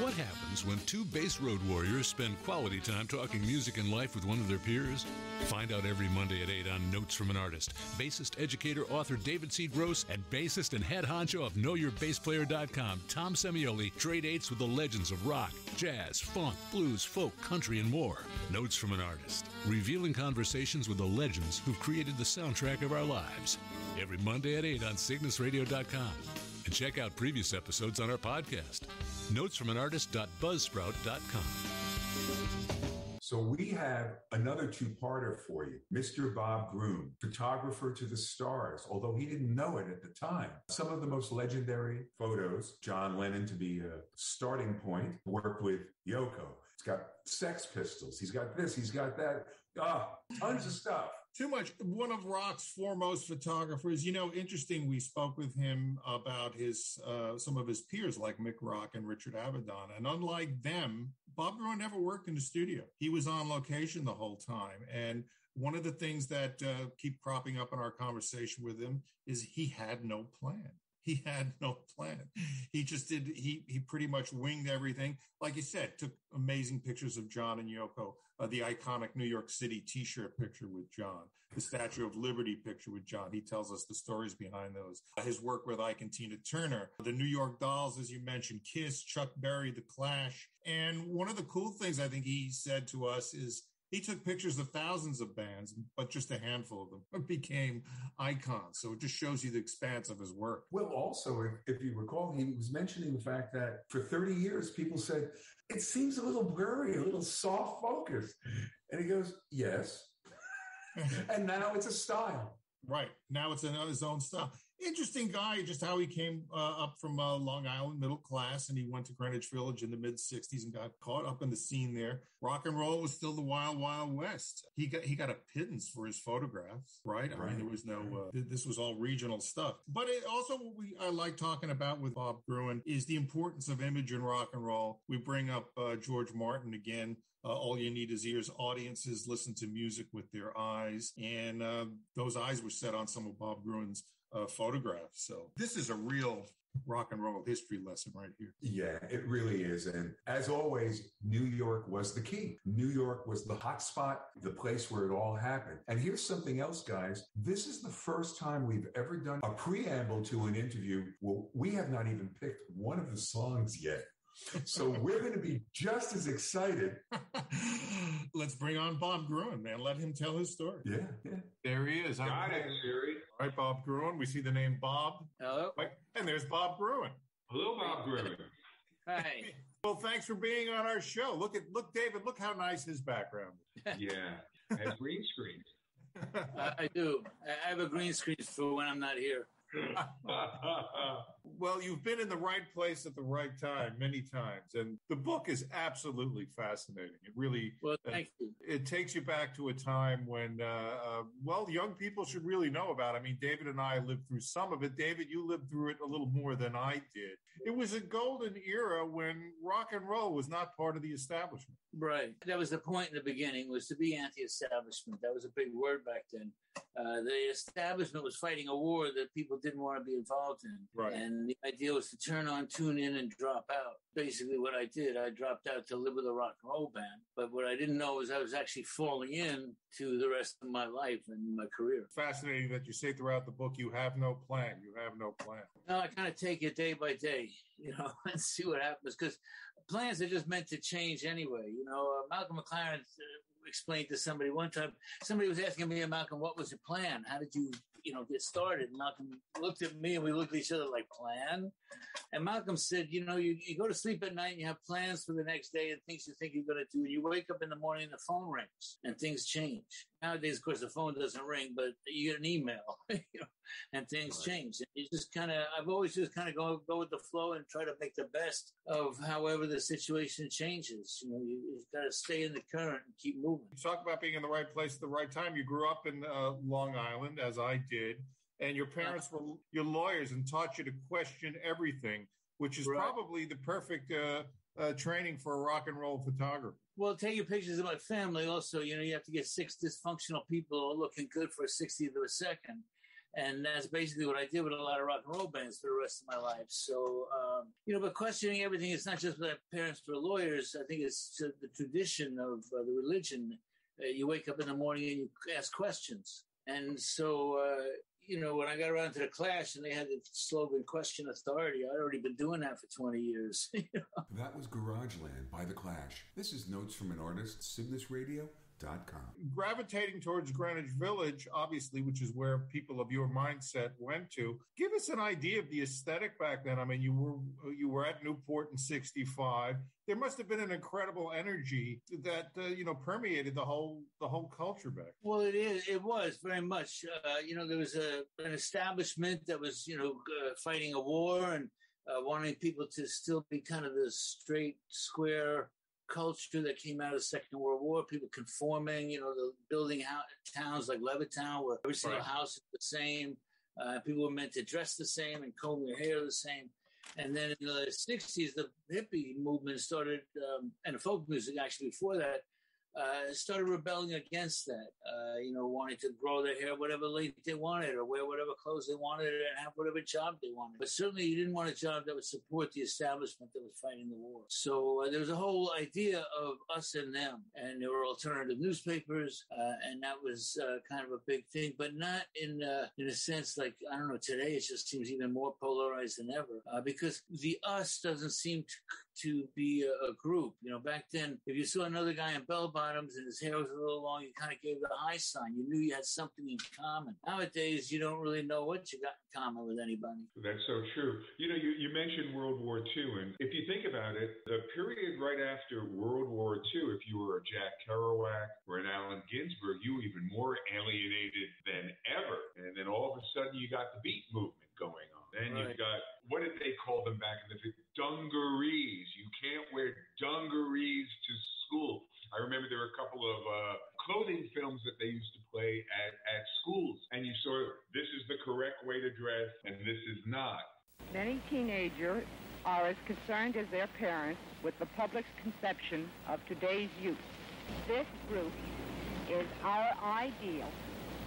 What happens when two bass road warriors spend quality time talking music and life with one of their peers? Find out every Monday at 8 on Notes from an Artist. Bassist, educator, author David C. Gross and bassist and head honcho of KnowYourBassPlayer.com, Tom Semioli, trade eights with the legends of rock, jazz, funk, blues, folk, country, and more. Notes from an Artist. Revealing conversations with the legends who've created the soundtrack of our lives. Every Monday at 8 on CygnusRadio.com. And check out previous episodes on our podcast. Notes from an artist.buzzsprout.com. So we have another two-parter for you. Mr. Bob Gruen, photographer to the stars, although he didn't know it at the time. Some of the most legendary photos, John Lennon to be a starting point, worked with Yoko. He's got Sex Pistols. He's got this. He's got that. Ah, tons of stuff. Too much. One of rock's foremost photographers. You know, interesting. We spoke with him about his uh, some of his peers like Mick Rock and Richard Avedon, and unlike them, Bob Gruen never worked in the studio. He was on location the whole time, and one of the things that uh, keep cropping up in our conversation with him is he had no plan he had no plan. He just did. He he pretty much winged everything. Like you said, took amazing pictures of John and Yoko. Uh, the iconic New York City T-shirt picture with John, the Statue of Liberty picture with John. He tells us the stories behind those. Uh, his work with Ike and Tina Turner, the New York Dolls, as you mentioned, Kiss, Chuck Berry, The Clash. And one of the cool things I think he said to us is he took pictures of thousands of bands, but just a handful of them became icons. So it just shows you the expanse of his work. Well, also, if, if you recall, he was mentioning the fact that for 30 years, people said, it seems a little blurry, a little soft focus. And he goes, yes. and now it's a style. Right. Now it's in his own style interesting guy, just how he came uh, up from uh, Long Island, middle class, and he went to Greenwich Village in the mid '60s and got caught up in the scene there. Rock and roll was still the wild, wild west. He got he got a pittance for his photographs, right? right. I mean, there was no. Uh, this was all regional stuff. But it also, what we I like talking about with Bob Gruen is the importance of image in rock and roll. We bring up uh, George Martin again. Uh, all you need is ears. Audiences listen to music with their eyes, and uh, those eyes were set on some of Bob Gruen's uh, photographs. So this is a real rock and roll history lesson right here. Yeah, it really is. And as always, New York was the key. New York was the hot spot, the place where it all happened. And here's something else, guys. This is the first time we've ever done a preamble to an interview. Well, we have not even picked one of the songs yet. So we're going to be just as excited. Let's bring on Bob Gruen, man. Let him tell his story. Yeah, yeah. There he is. Got it, Sherry. All right, Bob Gruen. We see the name Bob. Hello. And there's Bob Gruen. Hello, Bob Gruen. Hi. Well, thanks for being on our show. Look at look, David. Look how nice his background is. yeah, has green screen. I do. I have a green screen for when I'm not here. Well, you've been in the right place at the right time many times, and the book is absolutely fascinating. It really, well, uh, thank uh, you. It takes you back to a time when, uh, uh, well, young people should really know about. It. I mean, David and I lived through some of it. David, you lived through it a little more than I did. It was a golden era when rock and roll was not part of the establishment. Right. That was the point in the beginning was to be anti-establishment. That was a big word back then. Uh, the establishment was fighting a war that people didn't want to be involved in. Right. And the idea was to turn on, tune in, and drop out. Basically, what I did, I dropped out to live with a rock and roll band. But what I didn't know was I was actually falling in to the rest of my life and my career. Fascinating that you say throughout the book, you have no plan. You have no plan. No, I kind of take it day by day, you know, and see what happens because plans are just meant to change anyway. You know, uh, Malcolm McLaren uh, explained to somebody one time. Somebody was asking me, Malcolm, what was your plan? How did you, you know, get started? And Malcolm looked at me and we looked at each other like, plan? And Malcolm said, you know, you, you go to sleep at night and you have plans for the next day and things you think you're going to do. And you wake up in the morning and the phone rings and things change. Nowadays, of course, the phone doesn't ring, but you get an email, you know, and things right. change. And you just kind of, I've always just kind of go, go with the flow and try to make the best of however the situation changes. You know, you, have got to stay in the current and keep moving. You talk about being in the right place at the right time. You grew up in uh, Long Island, as I did, and your parents were your lawyers and taught you to question everything, which is right. probably the perfect uh, uh, training for a rock and roll photographer. Well, taking pictures of my family also, you know, you have to get six dysfunctional people looking good for a 60th of a second. And that's basically what I did with a lot of rock and roll bands for the rest of my life. So, um, you know, but questioning everything, it's not just that parents were lawyers. I think it's the tradition of uh, the religion. Uh, you wake up in the morning and you ask questions. And so, uh, you know, when I got around to the Clash and they had the slogan "Question Authority," I'd already been doing that for twenty years. you know? That was Garageland by the Clash. This is notes from an artist, Cygnus Radio. Gravitating towards Greenwich Village, obviously, which is where people of your mindset went to. Give us an idea of the aesthetic back then. I mean, you were you were at Newport in '65. There must have been an incredible energy that uh, you know permeated the whole the whole culture back. Well, it is. It was very much. Uh, you know, there was a an establishment that was you know uh, fighting a war and uh, wanting people to still be kind of the straight, square culture that came out of the Second World War, people conforming, you know, the building out towns like Levittown where every single right. house is the same. Uh, people were meant to dress the same and comb their hair the same. And then in the 60s, the hippie movement started, um, and the folk music actually before that, uh, started rebelling against that. Uh, you know, wanting to grow their hair whatever length they wanted, or wear whatever clothes they wanted, and have whatever job they wanted. But certainly, you didn't want a job that would support the establishment that was fighting the war. So uh, there was a whole idea of us and them, and there were alternative newspapers, uh, and that was uh, kind of a big thing, but not in uh, in a sense like I don't know. Today, it just seems even more polarized than ever because the us doesn't seem to to be a, a, group. You know, back then, if you saw another guy in bell bottoms and his hair was a little long, you kind of gave the high sign. You knew you had something in common. Nowadays, you don't really know what you got in common with anybody. That's so true. You know, you, you mentioned World War II, and if you think about it, the period right after World War II, if you were a Jack Kerouac or an Allen Ginsberg, you were even more alienated than ever. And then all of a sudden, you got the beat movement going on. Then right. you've got what did they call them back in the 50s? Dungarees. You can't wear dungarees to school. I remember there were a couple of uh, clothing films that they used to play at, at schools, and you saw this is the correct way to dress, and this is not. Many teenagers are as concerned as their parents with the public's conception of today's youth. This group is our ideal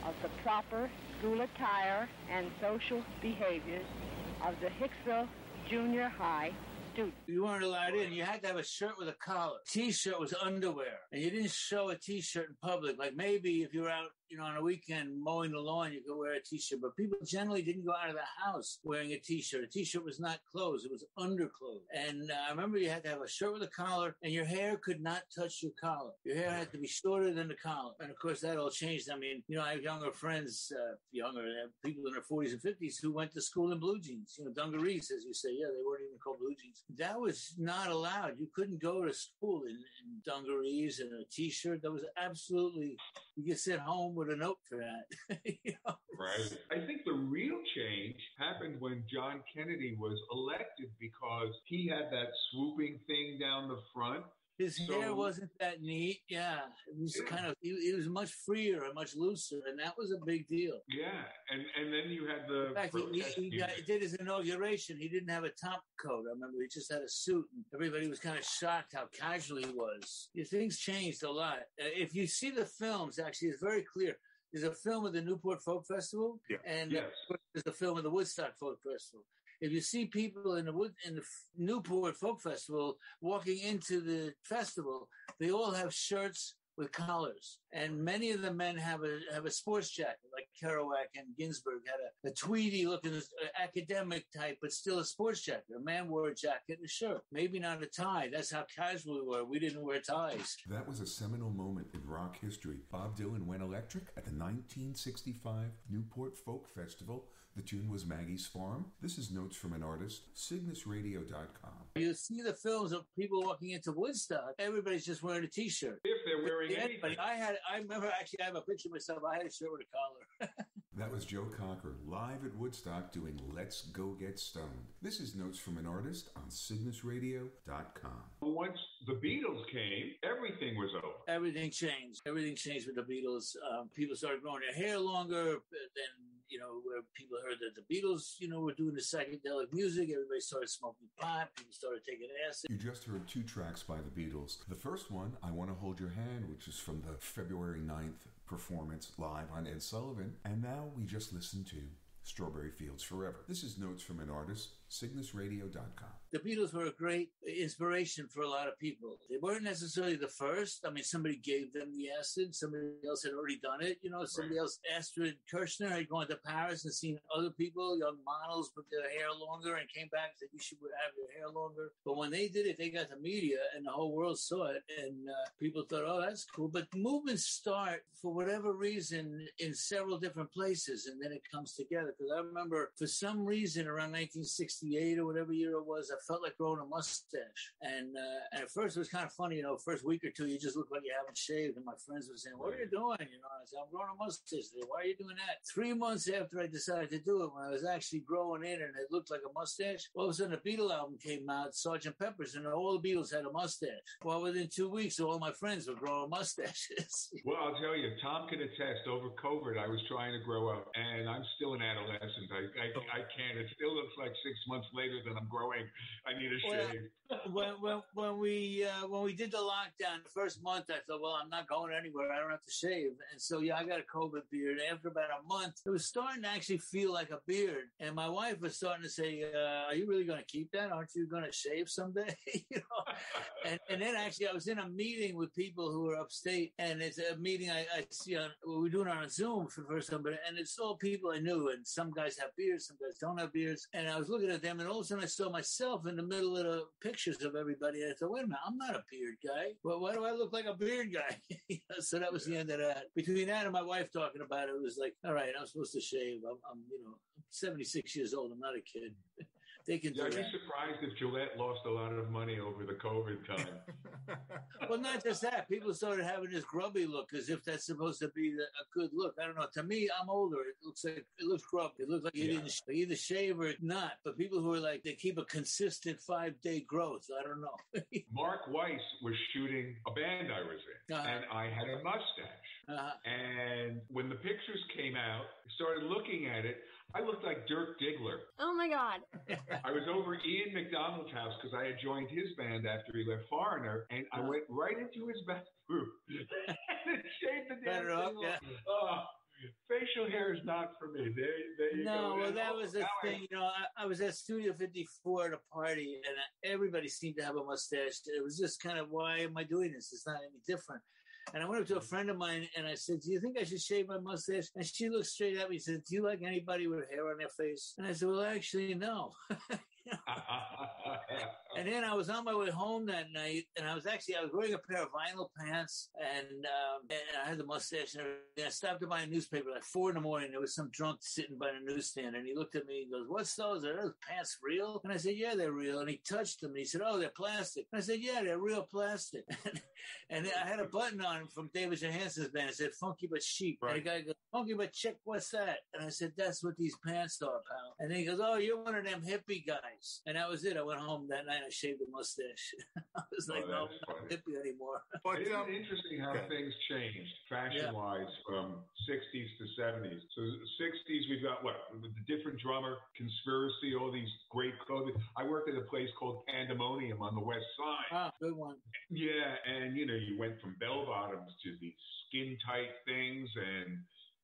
of the proper school attire and social behaviors of the Hicksville Junior High student. You weren't allowed in. You had to have a shirt with a collar. T-shirt was underwear, and you didn't show a T-shirt in public. Like maybe if you were out you know, on a weekend mowing the lawn, you could wear a t-shirt, but people generally didn't go out of the house wearing a t-shirt. A t-shirt was not clothes; it was underclothes. And uh, I remember you had to have a shirt with a collar, and your hair could not touch your collar. Your hair had to be shorter than the collar. And of course, that all changed. I mean, you know, I have younger friends, uh, younger uh, people in their forties and fifties who went to school in blue jeans. You know, dungarees, as you say. Yeah, they weren't even called blue jeans. That was not allowed. You couldn't go to school in, in dungarees and a t-shirt. That was absolutely. You could sit home with a note for that. you know? Right. I think the real change happened when John Kennedy was elected because he had that swooping thing down the front his so, hair wasn't that neat. Yeah, it was yeah. kind of. It was much freer and much looser, and that was a big deal. Yeah, and and then you had the. In fact, he, he, got, did his inauguration. He didn't have a top coat. I remember he just had a suit, and everybody was kind of shocked how casual he was. Things changed a lot. Uh, if you see the films, actually, it's very clear. There's a film of the Newport Folk Festival, yeah. and yes. there's a film of the Woodstock Folk Festival if you see people in the wood in the Newport Folk Festival walking into the festival, they all have shirts with collars, and many of the men have a have a sports jacket, like Kerouac and Ginsberg had a, a tweedy looking uh, academic type, but still a sports jacket. A man wore a jacket and a shirt, maybe not a tie. That's how casual we were. We didn't wear ties. That was a seminal moment in rock history. Bob Dylan went electric at the 1965 Newport Folk Festival the tune was Maggie's Farm. This is Notes from an Artist, cygnusradio.com. You see the films of people walking into Woodstock, everybody's just wearing a t shirt. If they're wearing anything. I had, I remember actually, I have a picture of myself. I had a shirt with a collar. that was Joe Cocker live at Woodstock doing Let's Go Get Stoned. This is Notes from an Artist on cygnusradio.com. Once the Beatles came, everything was over. Everything changed. Everything changed with the Beatles. Um, people started growing their hair longer. Then you know, where people heard that the Beatles, you know, were doing the psychedelic music. Everybody started smoking pot. People started taking acid. You just heard two tracks by the Beatles. The first one, I Want to Hold Your Hand, which is from the February 9th performance live on Ed Sullivan. And now we just listened to Strawberry Fields Forever. This is Notes from an Artist, cygnusradio.com. The Beatles were a great inspiration for a lot of people. They weren't necessarily the first. I mean, somebody gave them the acid. Somebody else had already done it. You know, somebody right. else, Astrid Kirchherr, had gone to Paris and seen other people, young models with their hair longer and came back and said, you should have your hair longer. But when they did it, they got the media and the whole world saw it. And uh, people thought, oh, that's cool. But movements start for whatever reason in several different places and then it comes together. Because I remember for some reason around 1968 or whatever year it was, I felt like growing a mustache. And, uh, and at first it was kind of funny, you know, first week or two, you just look like you haven't shaved. And my friends were saying, what are you doing? You know, I said, I'm growing a mustache. Said, Why are you doing that? Three months after I decided to do it, when I was actually growing in and it looked like a mustache, all of a sudden a Beatle album came out, Sergeant Pepper's, and all the Beatles had a mustache. Well, within two weeks, all my friends were growing mustaches. well, I'll tell you, Tom can attest. Over COVID, I was trying to grow up, and I'm still an adolescent. I, I, I can't. It still looks like six months later that I'm growing. I need a shave. Well, when, when, we uh, when we did the lockdown, the first month, I thought, well, I'm not going anywhere. I don't have to shave. And so, yeah, I got a COVID beard. After about a month, it was starting to actually feel like a beard. And my wife was starting to say, uh, are you really going to keep that? Aren't you going to shave someday? you know? and, and then actually, I was in a meeting with people who were upstate, and it's a meeting I, I see on, we were doing on Zoom for the first time, but, and it's all people I knew. And some guys have beards, some guys don't have beards. And I was looking at them, and all of a sudden, I saw myself in the middle of the pictures of everybody. And I thought, wait a minute, I'm not a beard guy. Well, why do I look like a beard guy? so that was the end of that. Between that and my wife talking about it, it was like, all right, I'm supposed to shave. I'm, I'm you know, I'm 76 years old. I'm not a kid. they can yeah, I'd be surprised if Gillette lost a lot of money over the COVID time. well, not just that. People started having this grubby look as if that's supposed to be a good look. I don't know. To me, I'm older. It looks like it looks grubby. It looks like you yeah. didn't either shave or not. But people who are like they keep a consistent five day growth. I don't know. Mark Weiss was shooting a band I was in, uh-huh. and I had a mustache. Uh-huh. And when the pictures came out, started looking at it. I looked like Dirk Diggler. Oh my God. I was over Ian McDonald's house because I had joined his band after he left Foreigner, and I oh. went right into his bathroom and shaved the damn thing yeah. Oh, facial hair is not for me. There, there you no, go. No, well, that oh, was the thing. You know, I, I, was at Studio 54 at a party, and everybody seemed to have a mustache. It was just kind of, why am I doing this? It's not any different. And I went up to a friend of mine and I said, Do you think I should shave my mustache? And she looked straight at me and said, Do you like anybody with hair on their face? And I said, Well, actually, no. and then I was on my way home that night, and I was actually I was wearing a pair of vinyl pants, and, um, and I had the mustache and everything. I stopped to buy a newspaper like four in the morning. There was some drunk sitting by the newsstand, and he looked at me and goes, "What's those? Are those pants real?" And I said, "Yeah, they're real." And he touched them, and he said, "Oh, they're plastic." And I said, "Yeah, they're real plastic." and I had a button on from David Johansen's band. It said "Funky but Cheap." Right. And the guy goes, "Funky but chick, what's that?" And I said, "That's what these pants are, pal." And then he goes, "Oh, you're one of them hippie guys." And that was it. I went home that night. I shaved the mustache. I was like, oh, no, I'm not hippie anymore. But it's um, interesting how okay. things changed fashion wise yeah. from 60s to 70s. So 60s, we've got what? The different drummer, conspiracy, all these great clothing. I worked at a place called Pandemonium on the west side. Ah, good one. Yeah. And, you know, you went from bell bottoms to these skin tight things and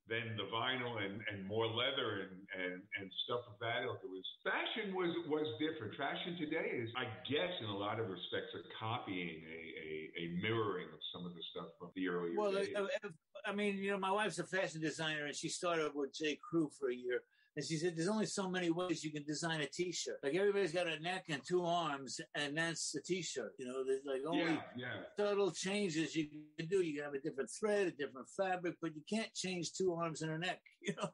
then the vinyl and, and more leather and, and, and stuff of that ilk. It was fashion was was different. Fashion today is, I guess, in a lot of respects, a copying, a, a, a mirroring of some of the stuff from the earlier well, days. Well, I mean, you know, my wife's a fashion designer, and she started with J. Crew for a year. And she said, there's only so many ways you can design a t-shirt. Like everybody's got a neck and two arms and that's a t-shirt. You know, there's like only yeah, yeah. subtle changes you can do. You can have a different thread, a different fabric, but you can't change two arms and a neck, you know?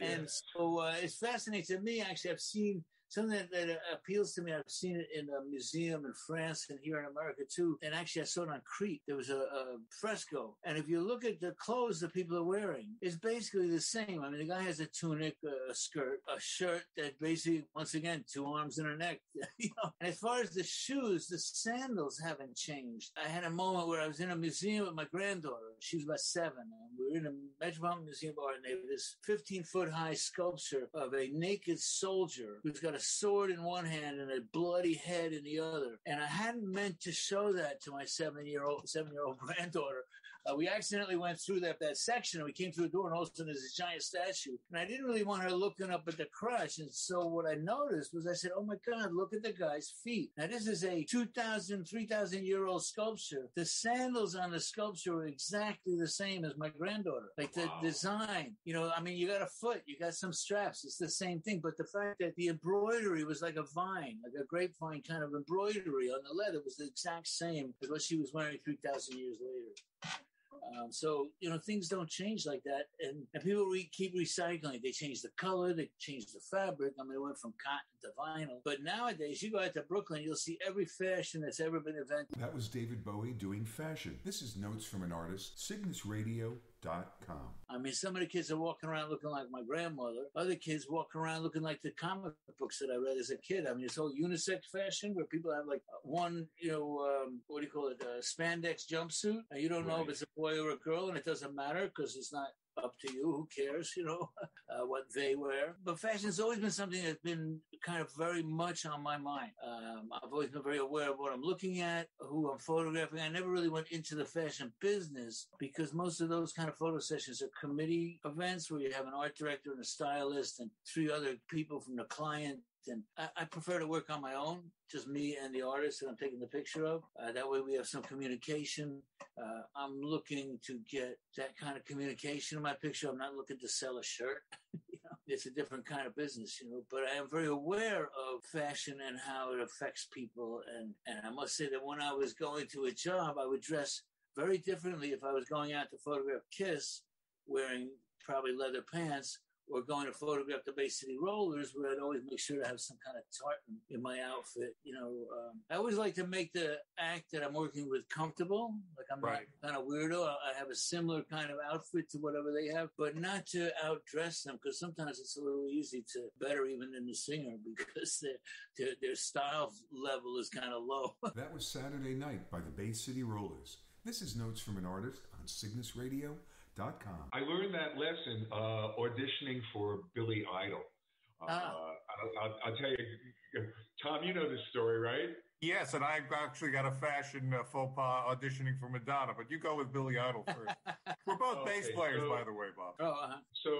Yeah. And so uh, it's fascinating to me. Actually, I've seen something that, that, uh, appeals to me. I've seen it in a museum in France and here in America too. And actually, I saw it on Crete. There was a, a fresco, and if you look at the clothes that people are wearing, it's basically the same. I mean, the guy has a tunic, a skirt, a shirt that basically, once again, two arms and a neck. you know? And as far as the shoes, the sandals haven't changed. I had a moment where I was in a museum with my granddaughter. She was about seven, and we were in a Metropolitan Museum of Art, and they had this 15 foot high sculpture of a naked soldier who's got a sword in one hand and a bloody head in the other. And I hadn't meant to show that to my seven year old seven year old granddaughter uh, we accidentally went through that that section and we came through the door and all of a sudden there's this giant statue. And I didn't really want her looking up at the crush. And so what I noticed was I said, Oh my God, look at the guy's feet. Now this is a 2,000, 3,000 year old sculpture. The sandals on the sculpture were exactly the same as my granddaughter. Like the wow. design, you know, I mean, you got a foot, you got some straps. It's the same thing. But the fact that the embroidery was like a vine, like a grapevine kind of embroidery on the leather was the exact same as what she was wearing 3,000 years later. Um, so you know things don't change like that, and, and people re- keep recycling. They change the color, they change the fabric. I mean, it went from cotton to vinyl. But nowadays, you go out to Brooklyn, you'll see every fashion that's ever been invented. That was David Bowie doing fashion. This is notes from an artist. Cygnus Radio I mean, some of the kids are walking around looking like my grandmother. Other kids walk around looking like the comic books that I read as a kid. I mean, this whole unisex fashion where people have like one, you know, um, what do you call it, a spandex jumpsuit. And you don't right. know if it's a boy or a girl, and it doesn't matter because it's not up to you. Who cares, you know, uh, what they wear? But fashion's always been something that's been kind of very much on my mind. Um, I've always been very aware of what I'm looking at, who I'm photographing. I never really went into the fashion business because most of those kind of photo sessions are committee events where you have an art director and a stylist and three other people from the client and I, I, prefer to work on my own, just me and the artist that I'm taking the picture of. Uh, that way we have some communication. Uh, I'm looking to get that kind of communication in my picture. I'm not looking to sell a shirt. you know, it's a different kind of business, you know, but I am very aware of fashion and how it affects people. And, and I must say that when I was going to a job, I would dress very differently if I was going out to photograph Kiss wearing probably leather pants or going to photograph the Bay City Rollers, where I'd always make sure to have some kind of tartan in my outfit. You know, um, I always like to make the act that I'm working with comfortable. Like I'm right. not kind of weirdo. I have a similar kind of outfit to whatever they have, but not to outdress them because sometimes it's a little easy to better even than the singer because their, their, their style level is kind of low. that was Saturday night by the Bay City Rollers. This is Notes from an Artist on Cygnus Radio I learned that lesson uh, auditioning for Billy Idol. Uh, ah. I'll, I'll, I'll, tell you, Tom, you know this story, right? Yes, and I've actually got a fashion uh, faux pas auditioning for Madonna, but you go with Billy Idol first. We're both okay, bass players, so, by the way, Bob. Oh, uh-huh. So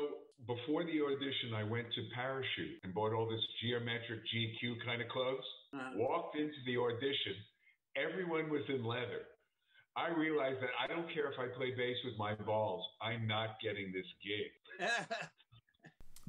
before the audition, I went to Parachute and bought all this geometric GQ kind of clothes. Uh-huh. Walked into the audition, everyone was in leather. I realized that I don't care if I play bass with my balls. I'm not getting this gig.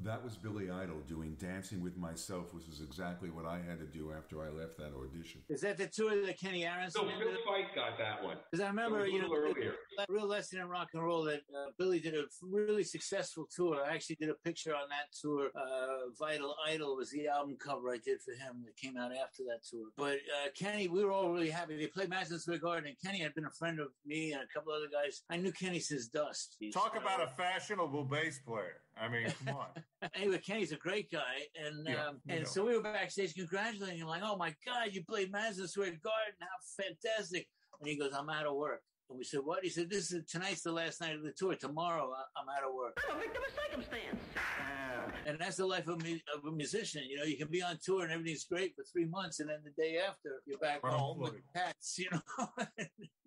That was Billy Idol doing Dancing with Myself, which is exactly what I had to do after I left that audition. Is that the tour that Kenny Aronson No, Phil Feit got that one. Because I remember, you know, earlier. real lesson in rock and roll that uh, Billy did a really successful tour. I actually did a picture on that tour. Uh, Vital Idol was the album cover I did for him that came out after that tour. But uh, Kenny, we were all really happy. They played Madison Square Garden, and Kenny had been a friend of me and a couple other guys. I knew Kenny since dust. Talk about a fashionable bass player. I mean, come on. anyway, Kenny's a great guy, and yeah, um, and know. so we were backstage congratulating him, like, "Oh my God, you played Madison Square Garden! How fantastic!" And he goes, "I'm out of work." And we said, "What?" He said, "This is tonight's the last night of the tour. Tomorrow, I'm out of work." I'm a victim of circumstance. And that's the life of, of, a musician. You know, you can be on tour and everything's great for three months, and then the day after, you're back home with cats. You know.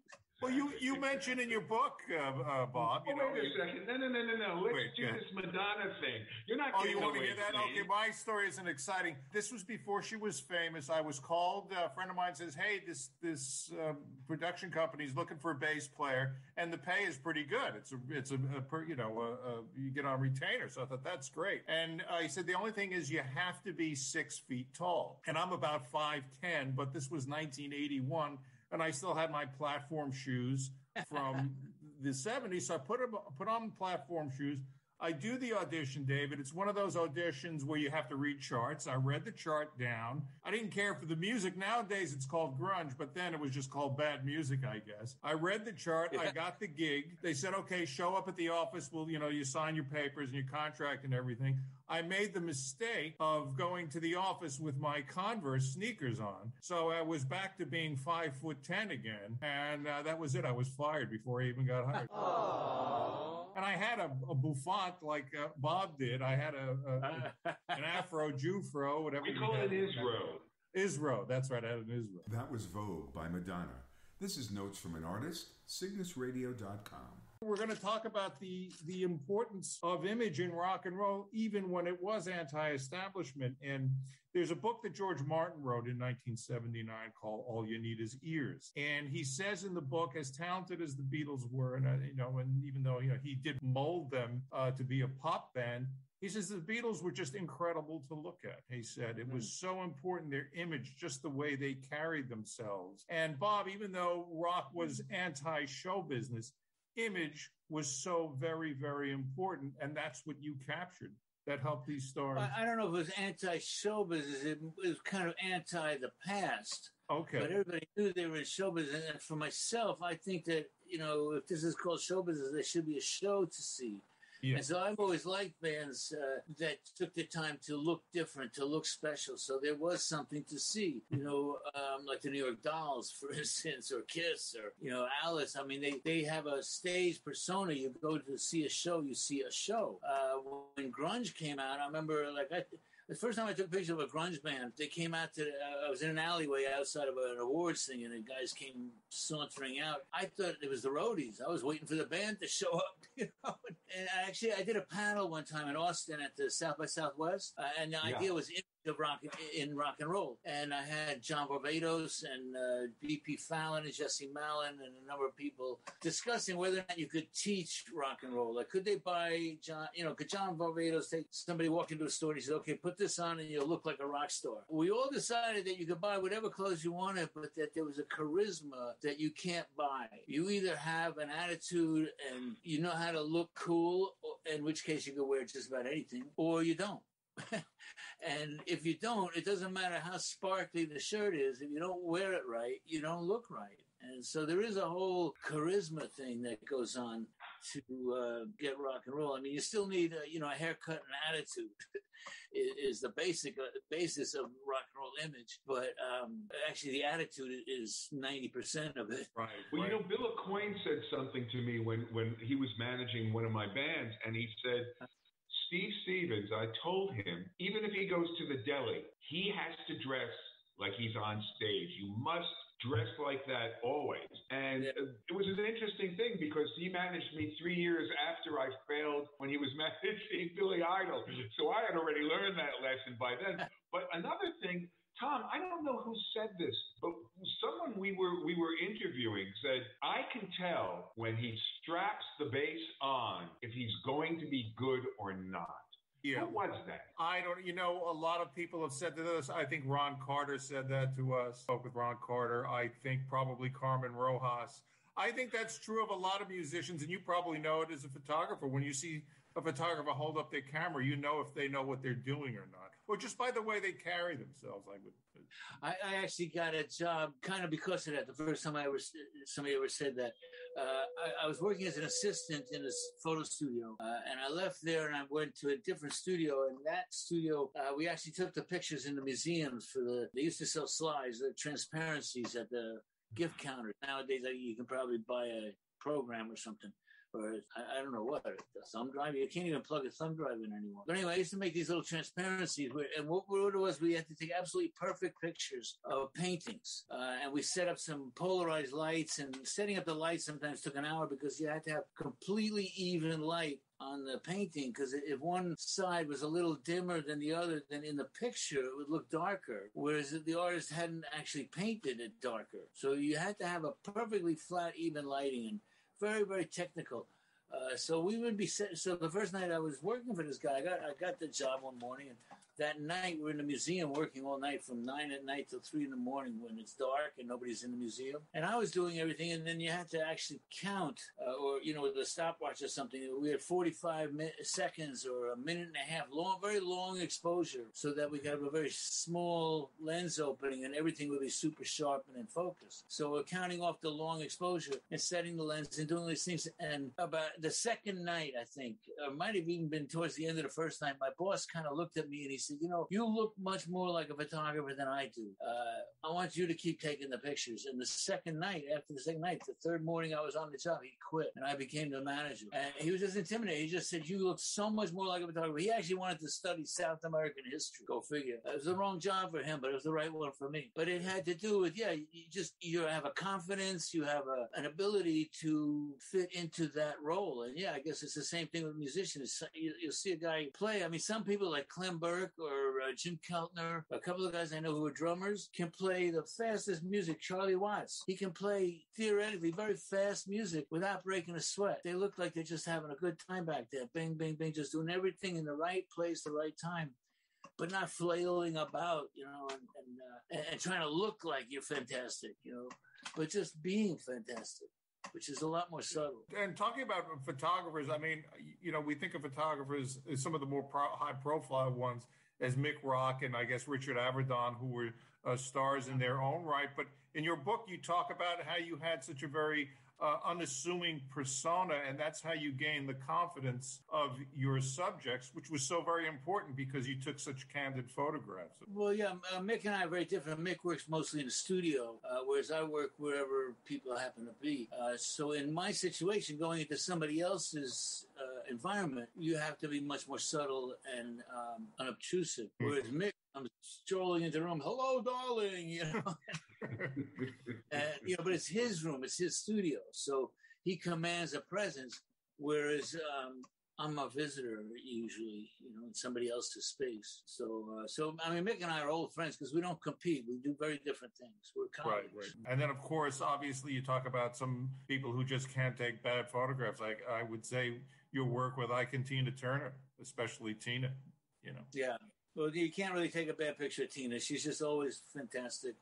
Well, you you mentioned in your book, uh, uh, Bob. You oh, know, wait a second. No, no, no, no, no. Let's wait, do this Madonna thing. You're not. Oh, you want to hear that? Okay, my story isn't exciting. This was before she was famous. I was called. Uh, a friend of mine says, "Hey, this this um, production company is looking for a bass player, and the pay is pretty good. It's a it's a, a per, you know a, a, you get on retainer." So I thought that's great. And uh, he said the only thing is you have to be six feet tall, and I'm about five ten. But this was 1981 and I still had my platform shoes from the 70s. So I put, them, put on platform shoes. I do the audition, David. It's one of those auditions where you have to read charts. I read the chart down. I didn't care for the music. Nowadays it's called grunge, but then it was just called bad music, I guess. I read the chart. I got the gig. They said, okay, show up at the office. Well, you know, you sign your papers and your contract and everything. I made the mistake of going to the office with my Converse sneakers on. So I was back to being five foot ten again. And uh, that was it. I was fired before I even got hired. Aww. And I had a, a bouffant like uh, Bob did. I had a, a an Afro Jufro, whatever. We call it Isro. Isro. That's right. I had an Isro. That was Vogue by Madonna. This is Notes from an Artist, CygnusRadio.com. We're going to talk about the the importance of image in rock and roll, even when it was anti-establishment. And there's a book that George Martin wrote in 1979 called "All You Need Is Ears," and he says in the book, as talented as the Beatles were, and uh, you know, and even though you know he did mold them uh, to be a pop band, he says the Beatles were just incredible to look at. He said it was so important, their image, just the way they carried themselves. And Bob, even though rock was anti show business, image was so very, very important. And that's what you captured that helped these stars. I, I don't know if it was anti show business, it was kind of anti the past. Okay. But everybody knew they were in show business. And for myself, I think that, you know, if this is called show business, there should be a show to see. Yeah. And so I've always liked bands uh, that took the time to look different, to look special. So there was something to see, you know, um, like the New York Dolls, for instance, or Kiss, or, you know, Alice. I mean, they, they have a stage persona. You go to see a show, you see a show. Uh, when grunge came out, I remember, like, I, the first time I took a picture of a grunge band, they came out to. Uh, I was in an alleyway outside of an awards thing, and the guys came sauntering out. I thought it was the roadies. I was waiting for the band to show up, you know. And actually, I did a panel one time in Austin at the South by Southwest, uh, and the Yeah. idea was of rock in rock and roll. And I had John Varvatos and uh, BP Fallon and Jesse Malin and a number of people discussing whether or not you could teach rock and roll. Like, could they buy John? You know, could John Varvatos take somebody walk into a store and he said, "Okay, put this on and you'll look like a rock star." We all decided that you could buy whatever clothes you wanted, but that there was a charisma that you can't buy. You either have an attitude and you know how to look cool, in which case you could wear just about anything, or you don't. And if you don't, it doesn't matter how sparkly the shirt is. If you don't wear it right, you don't look right. And so there is a whole charisma thing that goes on to uh, get rock and roll. I mean, you still need, a, you know, a haircut and attitude is, is the basic uh, basis of rock and roll image. But um, actually, the attitude is ninety percent of it. Right. Well, right. you know, Bill Aucoin said something to me when, when he was managing one of my bands, and he said, Steve Stevens, I told him, even if he goes to the deli, he has to dress like he's on stage. You must dress like that always. And Yeah. it was an interesting thing because he managed me three years after I failed when he was managing Billy Idol. So I had already learned that lesson by then. But another thing, Tom, I don't know who said this, but someone we were we were interviewing said, I can tell when he straps the bass on if he's going to be good or not. yeah. Who was that? I don't, you know, a lot of people have said to this. I think Ron Carter said that to us. Spoke with Ron Carter. I think probably Carmen Rojas. I think that's true of a lot of musicians, and you probably know it as a photographer. When you see a photographer hold up their camera, you know if they know what they're doing or not, or just by the way they carry themselves. I would. I, I actually got a job kind of because of that. The first time I ever somebody ever said that, uh, I, I was working as an assistant in a photo studio, uh, and I left there and I went to a different studio. And that studio, uh, we actually took the pictures in the museums for the. They used to sell slides, the transparencies at the gift counter. Nowadays, you can probably buy a program or something. Or I, I don't know what a thumb drive. You can't even plug a thumb drive in anymore. But anyway, I used to make these little transparencies, where, and what, what it was, we had to take absolutely perfect pictures of paintings, uh, and we set up some polarized lights. And setting up the lights sometimes took an hour because you had to have completely even light on the painting because if one side was a little dimmer than the other, then in the picture it would look darker. Whereas the artist hadn't actually painted it darker, so you had to have a perfectly flat, even lighting and very, very technical. Uh, so we would be set, so the first night I was working for this guy, I got I got the job one morning, and that night we're in the museum working all night from nine at night till three in the morning when it's dark and nobody's in the museum. And I was doing everything, and then you had to actually count, uh, or you know, with a stopwatch or something. We had forty five mi- seconds or a minute and a half, long, very long exposure, so that we could have a very small lens opening, and everything would be super sharp and in focus. So we're counting off the long exposure and setting the lens and doing these things. And about the second night, I think, or might have even been towards the end of the first night, my boss kind of looked at me and he said, You know, you look much more like a photographer than I do. Uh, I want you to keep taking the pictures. And the second night, after the second night, the third morning I was on the job, he quit and I became the manager. And he was just intimidated. He just said, You look so much more like a photographer. He actually wanted to study South American history. Go figure. It was the wrong job for him, but it was the right one for me. But it had to do with, yeah, you just, you have a confidence, you have a, an ability to fit into that role. And yeah, I guess it's the same thing with musicians. You, will see a guy play. I mean, some people like Clem Burke or uh, Jim Keltner, a couple of guys I know who are drummers, can play the fastest music. Charlie Watts, he can play theoretically very fast music without breaking a sweat. They look like they're just having a good time back there. Bing, bing, bing, just doing everything in the right place, the right time but not flailing about, you know, and and, uh, and, trying to look like you're fantastic, you know, but just being fantastic which is a lot more subtle. And talking about photographers, I mean, you know, we think of photographers as some of the more pro- high profile ones as Mick Rock and I guess Richard Avedon, who were uh, stars in their own right. But in your book, you talk about how you had such a very uh, unassuming persona, and that's how you gain the confidence of your subjects, which was so very important because you took such candid photographs. Well, yeah, uh, Mick and I are very different. Mick works mostly in the studio, uh, whereas I work wherever people happen to be. Uh, so, in my situation, going into somebody else's uh, environment, you have to be much more subtle and um, unobtrusive. Mm-hmm. Whereas Mick, I'm strolling into the room, hello, darling, you know. and, you know, but it's his room, it's his studio, so he commands a presence. Whereas um, I'm a visitor usually, you know, in somebody else's space. So, uh, so I mean, Mick and I are old friends because we don't compete. We do very different things. We're colleagues. Right, right. And then, of course, obviously, you talk about some people who just can't take bad photographs. Like I would say, your work with Ike and Tina Turner, especially Tina. You know. Yeah. Well, you can't really take a bad picture of Tina. She's just always fantastic.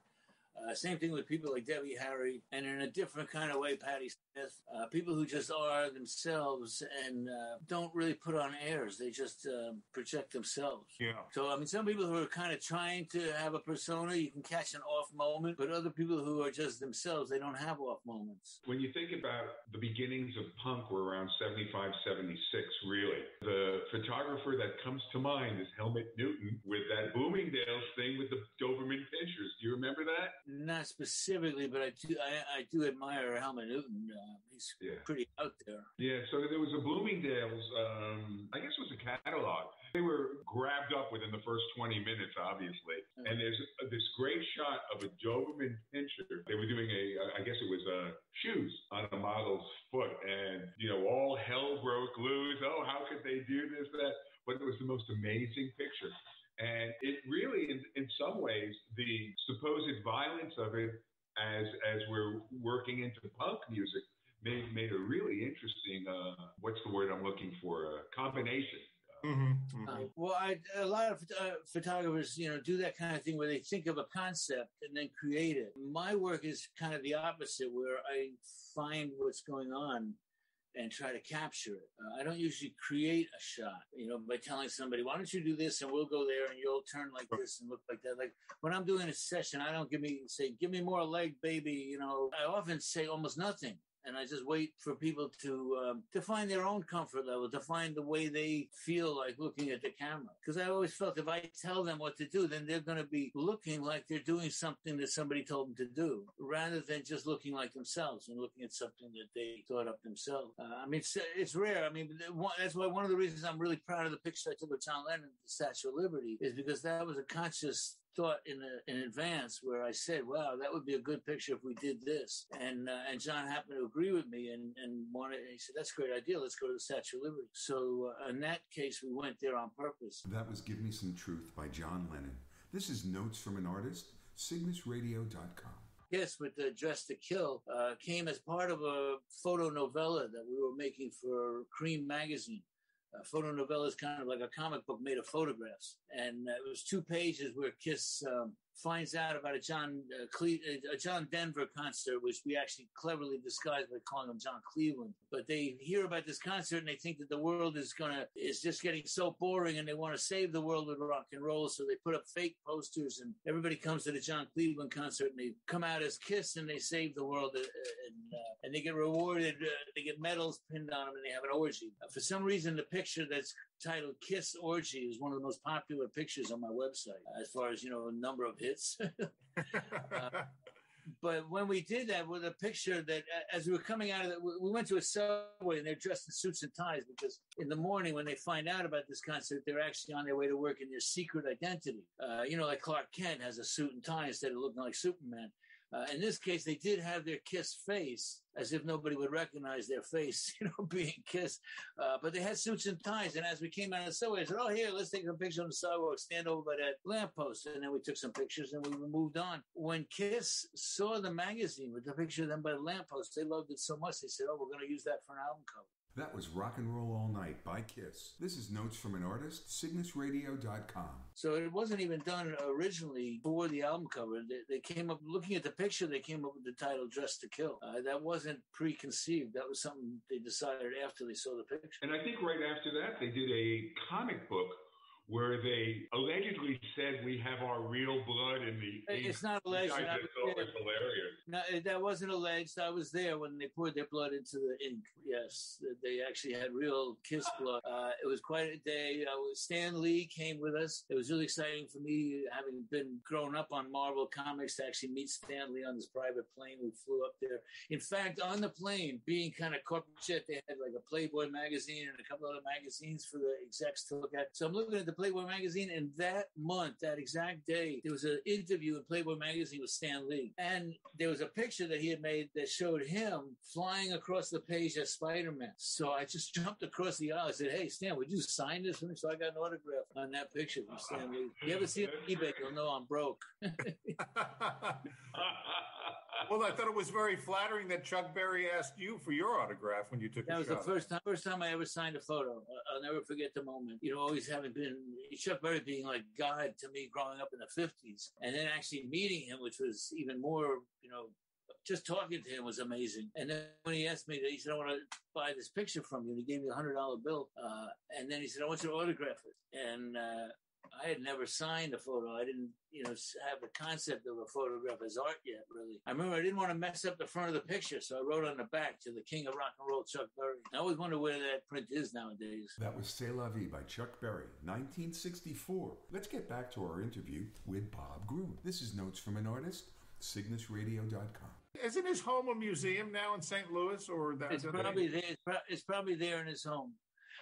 Uh, same thing with people like Debbie Harry, and in a different kind of way, Patti Smith. Uh, people who just are themselves and uh, don't really put on airs; they just um, project themselves. Yeah. So I mean, some people who are kind of trying to have a persona, you can catch an off moment, but other people who are just themselves, they don't have off moments. When you think about the beginnings of punk, were around 75, 76, really. The photographer that comes to mind is Helmut Newton with that Bloomingdale's thing with the Doberman pinschers. Do you remember that? Not specifically, but I do. I, I do admire Helmut Newton. Uh, he's yeah. pretty out there. Yeah. So there was a Bloomingdale's. Um, I guess it was a catalog. They were grabbed up within the first 20 minutes, obviously. Mm-hmm. And there's this great shot of a Doberman pinscher. They were doing a, I guess it was a uh, shoes on a model's foot, and you know all hell broke loose. Oh, how could they do this? That. But it was the most amazing picture. And it really, in, in some ways, the supposed violence of it as as we're working into punk music made made a really interesting uh, what's the word I'm looking for a combination. Mm-hmm, mm-hmm. Uh, well, I, a lot of uh, photographers, you know, do that kind of thing where they think of a concept and then create it. My work is kind of the opposite, where I find what's going on and try to capture it. Uh, I don't usually create a shot, you know, by telling somebody, why don't you do this and we'll go there and you'll turn like this and look like that. Like when I'm doing a session, I don't give me, say, give me more leg, baby. You know, I often say almost nothing and I just wait for people to um, to find their own comfort level, to find the way they feel like looking at the camera. Because I always felt if I tell them what to do, then they're going to be looking like they're doing something that somebody told them to do, rather than just looking like themselves and looking at something that they thought up themselves. Uh, I mean, it's, it's rare. I mean, that's why one of the reasons I'm really proud of the picture I took with John Lennon, the Statue of Liberty, is because that was a conscious thought in, a, in advance where I said, "Wow, that would be a good picture if we did this." And uh, and John happened to agree with me and and wanted. And he said, "That's a great idea. Let's go to the Statue of Liberty." So uh, in that case, we went there on purpose. That was "Give Me Some Truth" by John Lennon. This is Notes from an Artist. CygnusRadio.com. Yes, with the Dress to Kill uh, came as part of a photo novella that we were making for Creem magazine a photo novella is kind of like a comic book made of photographs. And uh, it was two pages where Kiss um, finds out about a John uh, Cle- a John Denver concert, which we actually cleverly disguised by calling him John Cleveland. But they hear about this concert and they think that the world is gonna is just getting so boring, and they want to save the world with rock and roll. So they put up fake posters, and everybody comes to the John Cleveland concert, and they come out as Kiss, and they save the world, uh, and, uh, and they get rewarded. Uh, they get medals pinned on them, and they have an orgy. Uh, for some reason, the picture that's titled Kiss Orgy is one of the most popular pictures on my website as far as, you know, a number of hits. uh, but when we did that with a picture that as we were coming out of it, we went to a subway and they're dressed in suits and ties because in the morning when they find out about this concert, they're actually on their way to work in their secret identity. Uh, you know, like Clark Kent has a suit and tie instead of looking like Superman. Uh, in this case, they did have their kiss face, as if nobody would recognize their face, you know, being kissed. Uh, but they had suits and ties. And as we came out of the subway, I said, "Oh, here, let's take a picture on the sidewalk. Stand over by that lamppost." And then we took some pictures and we moved on. When Kiss saw the magazine with the picture of them by the lamppost, they loved it so much they said, "Oh, we're going to use that for an album cover." That was Rock and Roll All Night by Kiss. This is Notes from an Artist, cygnusradio.com. So it wasn't even done originally for the album cover. They, they came up, looking at the picture, they came up with the title Dressed to Kill. Uh, that wasn't preconceived. That was something they decided after they saw the picture. And I think right after that, they did a comic book where they allegedly said we have our real blood in the. It's not alleged. I just thought it was hilarious. No, that wasn't alleged. I was there when they poured their blood into the ink. Yes, they actually had real Kiss blood. Uh, it was quite a day. Uh, Stan Lee came with us. It was really exciting for me, having been grown up on Marvel comics, to actually meet Stan Lee on this private plane. We flew up there. In fact, on the plane, being kind of corporate jet, they had like a Playboy magazine and a couple other magazines for the execs to look at. So I'm looking at the Playboy magazine, and that month, that exact day, there was an interview in Playboy magazine with Stan Lee, and there was a picture that he had made that showed him flying across the page as Spider Man. So I just jumped across the aisle. I said, "Hey, Stan, would you sign this?" for me?" So I got an autograph on that picture from Stan Lee. If you ever see it on eBay, you'll know I'm broke. well, I thought it was very flattering that Chuck Berry asked you for your autograph when you took. That was shot. the first time, first time I ever signed a photo. I'll never forget the moment. You know, always having been Chuck Berry being like God to me growing up in the fifties, and then actually meeting him, which was even more, you know, just talking to him was amazing. And then when he asked me, he said, "I want to buy this picture from you," and he gave me a hundred dollar bill. Uh, and then he said, "I want you to autograph it." And uh, I had never signed a photo. I didn't, you know, have the concept of a photograph as art yet, really. I remember I didn't want to mess up the front of the picture, so I wrote on the back to the king of rock and roll, Chuck Berry. I always wonder where that print is nowadays. That was C'est La Vie by Chuck Berry, 1964. Let's get back to our interview with Bob Gruen. This is Notes from an Artist, cygnusradio.com. Isn't his home a museum now in St. Louis, or that? It's probably there. It's, pro- it's probably there in his home.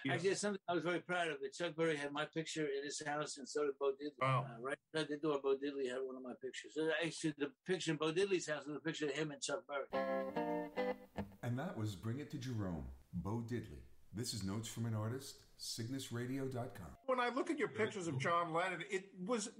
Yes. Actually, it's something I was very proud of. It. Chuck Berry had my picture in his house, and so did Bo Diddley. Wow. Uh, right at the door, Bo Diddley had one of my pictures. So actually, the picture in Bo Diddley's house was a picture of him and Chuck Berry. And that was Bring It to Jerome, Bo Diddley. This is Notes from an Artist, cygnusradio.com. When I look at your pictures of John Lennon, it was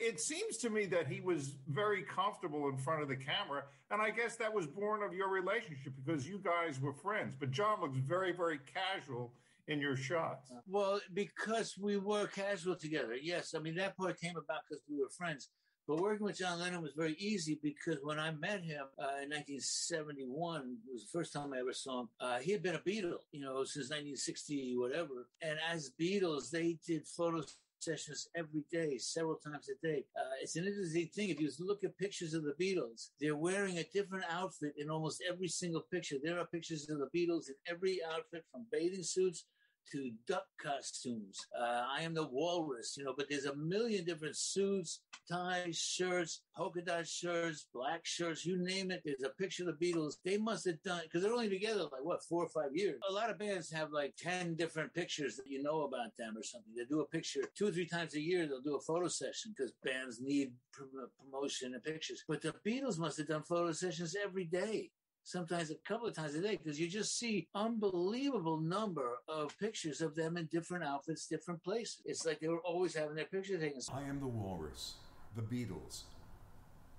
it seems to me that he was very comfortable in front of the camera, and I guess that was born of your relationship because you guys were friends. But John looks very, very casual in your shots. Well, because we were casual together. Yes, I mean that part came about because we were friends. But working with John Lennon was very easy because when I met him uh, in 1971, it was the first time I ever saw him. Uh, he had been a Beatle, you know, since 1960, whatever. And as Beatles, they did photo sessions every day, several times a day. Uh, it's an interesting thing. If you look at pictures of the Beatles, they're wearing a different outfit in almost every single picture. There are pictures of the Beatles in every outfit from bathing suits to duck costumes. Uh, I am the walrus, you know, but there's a million different suits, ties, shirts, polka dot shirts, black shirts, you name it. There's a picture of the Beatles. They must have done, because they're only together like, what, four or five years. A lot of bands have like 10 different pictures that you know about them or something. They do a picture two or three times a year. They'll do a photo session because bands need promotion and pictures. But the Beatles must have done photo sessions every day sometimes a couple of times a day because you just see unbelievable number of pictures of them in different outfits, different places. It's like they were always having their picture taken. I am the Walrus, the Beatles.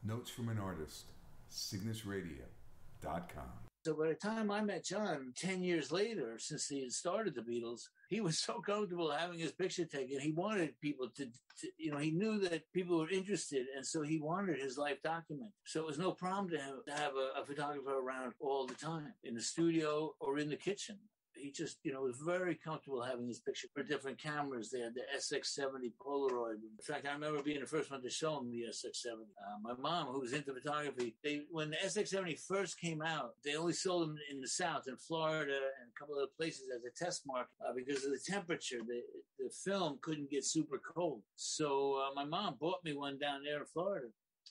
Notes from an artist, cygnusradio.com. So by the time I met John 10 years later, since he had started the Beatles, he was so comfortable having his picture taken. He wanted people to, to, you know, he knew that people were interested. And so he wanted his life documented. So it was no problem to, him to have a, a photographer around all the time in the studio or in the kitchen he just, you know, was very comfortable having his picture for different cameras. They had the SX70 Polaroid. In fact, I remember being the first one to show him the SX70. Uh, my mom, who was into photography, they when the SX70 first came out, they only sold them in the South, in Florida, and a couple other places as a test market uh, because of the temperature. The, the film couldn't get super cold. So uh, my mom bought me one down there in Florida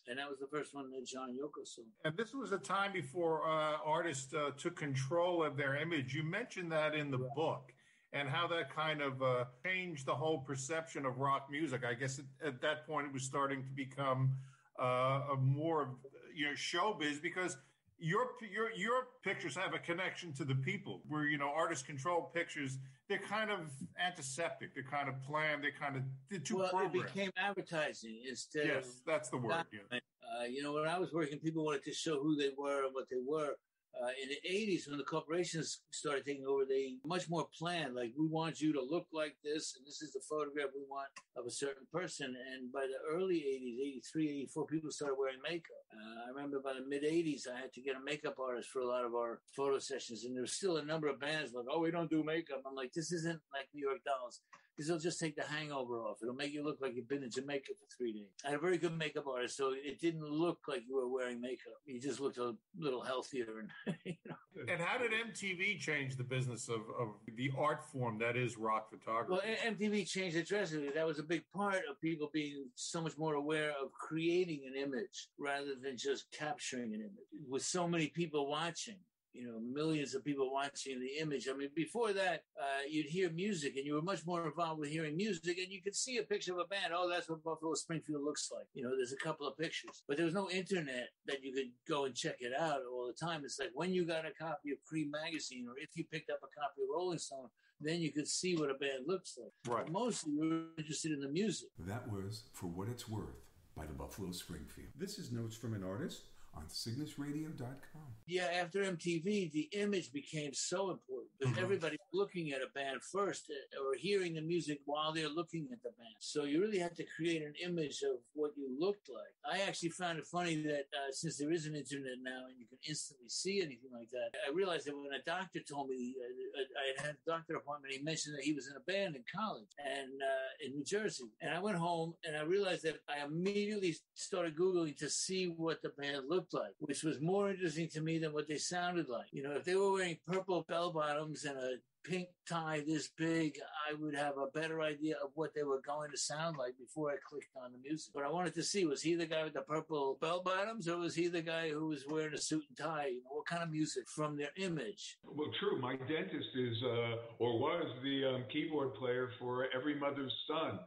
and that was the first one that John Yoko saw. And this was a time before uh, artists uh, took control of their image. You mentioned that in the right. book, and how that kind of uh, changed the whole perception of rock music. I guess at, at that point it was starting to become uh, a more you know showbiz because your your your pictures have a connection to the people where you know artists control pictures they're kind of antiseptic they're kind of planned they're kind of they're too well programmed. it became advertising instead yes that's the word yeah. uh, you know when i was working people wanted to show who they were and what they were uh, in the 80s when the corporations started taking over they much more planned like we want you to look like this and this is the photograph we want of a certain person. And by the early 80s 83 84 people started wearing makeup. Uh, i remember by the mid 80s i had to get a makeup artist for a lot of our photo sessions and there's still a number of bands like oh we don't do makeup. I'm like this isn't like new york dolls because it'll just take the hangover off. It'll make you look like you've been in Jamaica for three days. I had a very good makeup artist, so it didn't look like you were wearing makeup. You just looked a little healthier. And, you know. and how did MTV change the business of, of the art form that is rock photography? Well, MTV changed it drastically. That was a big part of people being so much more aware of creating an image rather than just capturing an image. With so many people watching, you know, millions of people watching the image. I mean, before that, uh, you'd hear music and you were much more involved with hearing music and you could see a picture of a band. Oh, that's what Buffalo Springfield looks like. You know, there's a couple of pictures, but there was no internet that you could go and check it out all the time. It's like when you got a copy of Creem magazine or if you picked up a copy of Rolling Stone, then you could see what a band looks like. Right. But mostly you were interested in the music. That was For What It's Worth by the Buffalo Springfield. This is Notes from an Artist on cygnusradio.com. Yeah, after MTV, the image became so important because mm-hmm. everybody looking at a band first uh, or hearing the music while they're looking at the band. So you really had to create an image of what you looked like. I actually found it funny that uh, since there is an internet now and you can instantly see anything like that, I realized that when a doctor told me uh, I had had a doctor appointment, he mentioned that he was in a band in college and uh, in New Jersey. And I went home and I realized that I immediately started Googling to see what the band looked looked like, which was more interesting to me than what they sounded like. You know, if they were wearing purple bell bottoms and a pink tie this big, I would have a better idea of what they were going to sound like before I clicked on the music. But I wanted to see was he the guy with the purple bell bottoms or was he the guy who was wearing a suit and tie? You know, what kind of music from their image? Well, true. My dentist is uh, or was the um, keyboard player for Every Mother's Son.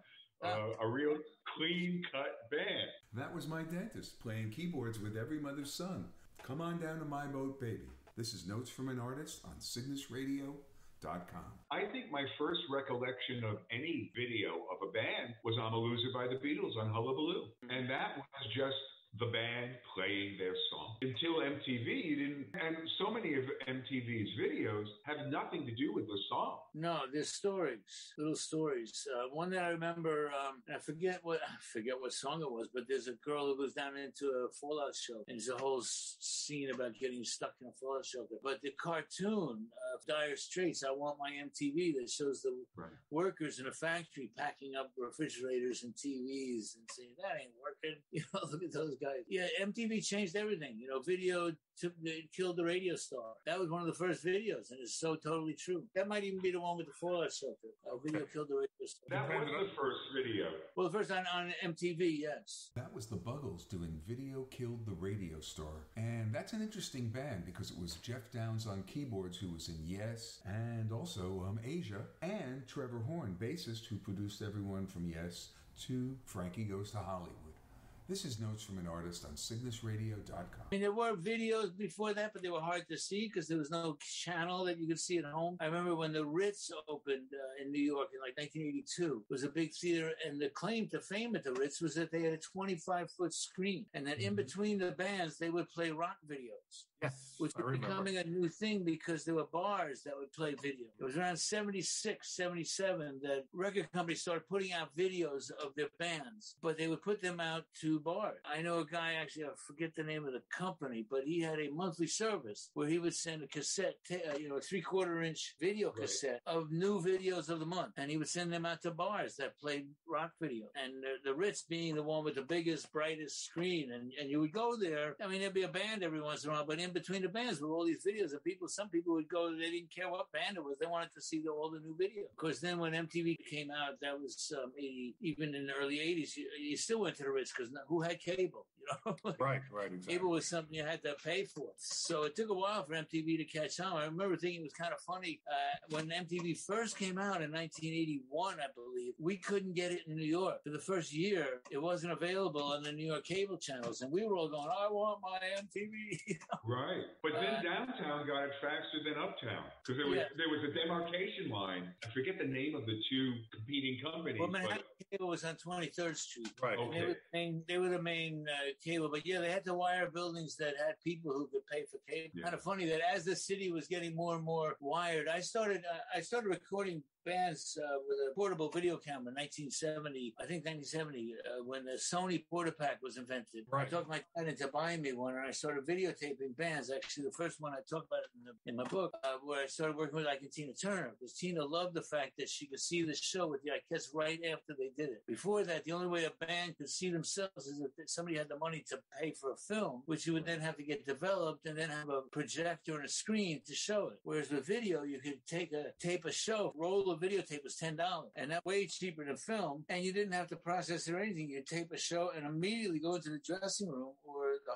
Uh, a real clean cut band. That was my dentist playing keyboards with every mother's son. Come on down to my boat, baby. This is Notes from an Artist on CygnusRadio.com. I think my first recollection of any video of a band was on a Loser by the Beatles on Hullabaloo. And that was just the band playing their song. Until MTV, you didn't, and so many of MTV's videos have nothing to do with the song. No, there's stories, little stories. Uh, one that I remember, um, I forget what I forget what song it was, but there's a girl who goes down into a fallout shelter, and there's a whole scene about getting stuck in a fallout shelter. But the cartoon of Dire Straits, I Want My MTV, that shows the right. workers in a factory packing up refrigerators and TVs and saying that ain't working. You know, look at those guys. Yeah, MTV changed everything. You know, video to, killed the radio star. That was one of the first videos, and it's so totally true. That might even be the one with the fallout shelter. Uh, video killed the radio star. That was the first video. Well, the first on, on MTV, yes. That was the Buggles doing Video Killed the Radio Star. And that's an interesting band because it was Geoff Downes on keyboards who was in Yes, and also um, Asia, and Trevor Horn, bassist who produced everyone from Yes to Frankie Goes to Hollywood. This is Notes from an Artist on CygnusRadio.com. I mean, there were videos before that, but they were hard to see because there was no channel that you could see at home. I remember when the Ritz opened uh, in New York in like 1982. It was a big theater, and the claim to fame at the Ritz was that they had a 25 foot screen, and that mm-hmm. in between the bands, they would play rock videos. Yes, which would becoming a new thing because there were bars that would play video. It was around 76, 77 that record companies started putting out videos of their bands, but they would put them out to bars. I know a guy, actually, I forget the name of the company, but he had a monthly service where he would send a cassette, ta- uh, you know, a three quarter inch video Right. cassette of new videos of the month. And he would send them out to bars that played rock video. And the, the Ritz being the one with the biggest, brightest screen. And, and you would go there. I mean, there'd be a band every once in a while, but in between the bands were all these videos. And people, some people would go, they didn't care what band it was. They wanted to see the, all the new video. Of course, then when MTV came out, that was um, 80, even in the early 80s, you, you still went to the Ritz because who had cable? You know, Right, right, exactly. Cable was something you had to pay for. So it took a while for MTV to catch on. I remember thinking it was kind of funny uh, when MTV first came out in 1981, I believe. We couldn't get it in New York for the first year. It wasn't available on the New York cable channels, and we were all going, "I want my MTV." Right. But Uh, then downtown got it faster than uptown because there was Yeah. there was a demarcation line. I forget the name of the two competing companies. well, but- Manhattan Cable was on 23rd Street. Right. And They were the main, they were the main uh, cable, but yeah, they had to wire buildings that had people who could pay for cable. Yeah. Kind of funny that as the city was getting more and more wired, I started uh, I started recording bands uh, with a portable video camera in 1970. I think 1970 uh, when the Sony Portapack was invented. I talked my dad into buying me one, and I started videotaping bands. Actually, the first one I talk about in, the, in my book, uh, where I started working with like Tina Turner, because Tina loved the fact that she could see the show with the guess right after they did it. Before that, the only way a band could see themselves is if somebody had the money to pay for a film, which you would then have to get developed and then have a projector and a screen to show it. Whereas with video, you could take a tape a show, roll of videotape was ten dollars, and that way cheaper than film, and you didn't have to process or anything. You tape a show and immediately go into the dressing room